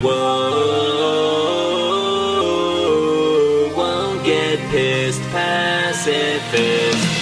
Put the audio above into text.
Whoa, won't get pissed, pacifist.